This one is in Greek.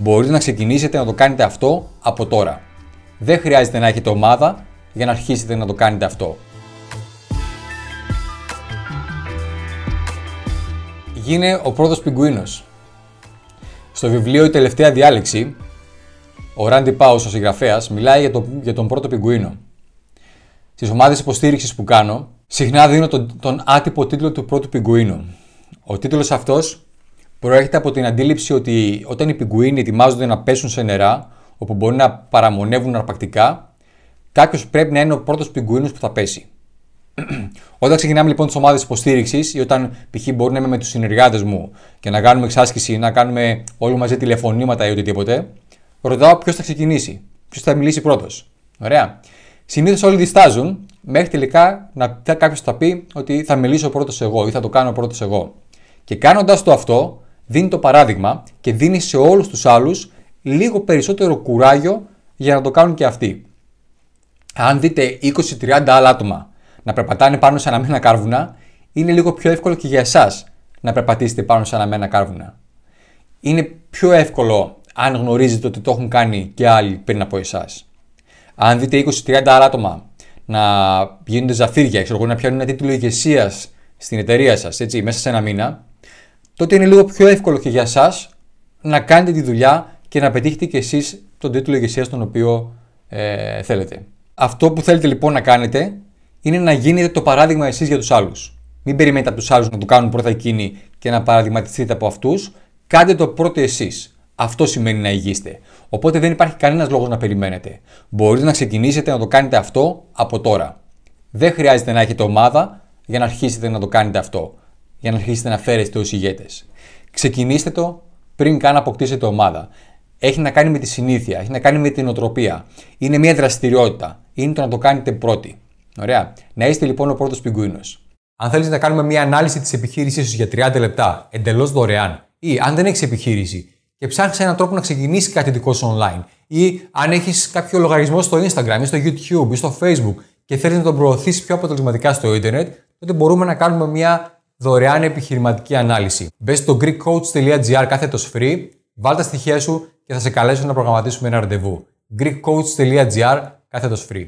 Μπορείτε να ξεκινήσετε να το κάνετε αυτό από τώρα. Δεν χρειάζεται να έχετε ομάδα για να αρχίσετε να το κάνετε αυτό. Γίνε ο πρώτος πιγκουίνος. Στο βιβλίο «Η τελευταία διάλεξη», ο Ράντι Πάους, ο συγγραφέας, μιλάει για, το, για τον πρώτο πιγκουίνο. Στις ομάδες υποστήριξης που κάνω, συχνά δίνω τον, τον άτυπο τίτλο του πρώτου πιγκουίνου. Ο τίτλος αυτός προέρχεται από την αντίληψη ότι όταν οι πιγκουίνοι ετοιμάζονται να πέσουν σε νερά, όπου μπορεί να παραμονεύουν αρπακτικά, κάποιος πρέπει να είναι ο πρώτος πιγκουίνος που θα πέσει. όταν ξεκινάμε λοιπόν τις ομάδες υποστήριξης ή όταν π.χ. μπορεί να είμαι με τους συνεργάτες μου και να κάνουμε εξάσκηση, να κάνουμε όλοι μαζί τηλεφωνήματα ή οτιδήποτε, ρωτάω ποιος θα ξεκινήσει, ποιος θα μιλήσει πρώτος. Ωραία. Συνήθως όλοι διστάζουν μέχρι τελικά να κάποιος θα πει ότι θα μιλήσω πρώτος εγώ ή θα το κάνω πρώτος εγώ. Και κάνοντας το αυτό, δίνει το παράδειγμα και δίνει σε όλους τους άλλους λίγο περισσότερο κουράγιο για να το κάνουν και αυτοί. Αν δείτε 20-30 άλλα άτομα να περπατάνε πάνω σε αναμένα κάρβουνα, είναι λίγο πιο εύκολο και για εσάς να περπατήσετε πάνω σε αναμένα κάρβουνα. Είναι πιο εύκολο αν γνωρίζετε ότι το έχουν κάνει και άλλοι πριν από εσάς. Αν δείτε 20-30 άλλα άτομα να γίνονται ζαφύρια, ξέρω, να πιάνουν ένα τίτλο ηγεσίας στην εταιρεία σας μέσα σε ένα μήνα, τότε είναι λίγο πιο εύκολο και για εσάς να κάνετε τη δουλειά και να πετύχετε και εσείς τον τίτλο ηγεσίας τον οποίο ε, θέλετε. Αυτό που θέλετε λοιπόν να κάνετε είναι να γίνετε το παράδειγμα εσείς για τους άλλους. Μην περιμένετε από τους άλλους να το κάνουν πρώτα εκείνοι και να παραδειγματιστείτε από αυτούς. Κάντε το πρώτο εσείς. Αυτό σημαίνει να υγείστε. Οπότε δεν υπάρχει κανένας λόγος να περιμένετε. Μπορείτε να ξεκινήσετε να το κάνετε αυτό από τώρα. Δεν χρειάζεται να έχετε ομάδα για να αρχίσετε να το κάνετε αυτό. Για να αρχίσετε να φέρεστε ως ηγέτες. Ξεκινήστε το πριν καν αποκτήσετε ομάδα. Έχει να κάνει με τη συνήθεια, έχει να κάνει με την οτροπία. Είναι μια δραστηριότητα. Είναι το να το κάνετε πρώτοι. Ωραία. Να είστε λοιπόν ο πρώτος πιγκουίνος. Αν θέλει να κάνουμε μια ανάλυση της επιχείρησής σου για 30 λεπτά εντελώς δωρεάν, ή αν δεν έχεις επιχείρηση και ψάχνεις έναν τρόπο να ξεκινήσεις κάτι δικό σου online. Ή αν έχεις κάποιο λογαριασμό στο Instagram ή στο YouTube ή στο Facebook και θέλεις να τον προωθήσεις πιο αποτελεσματικά στο Ιντερνετ, τότε μπορούμε να κάνουμε μια δωρεάν επιχειρηματική ανάλυση. Μπες στο greekcoach.gr κάθετος free, βάλ τα στοιχεία σου και θα σε καλέσω να προγραμματίσουμε ένα ραντεβού. greekcoach.gr κάθετος free.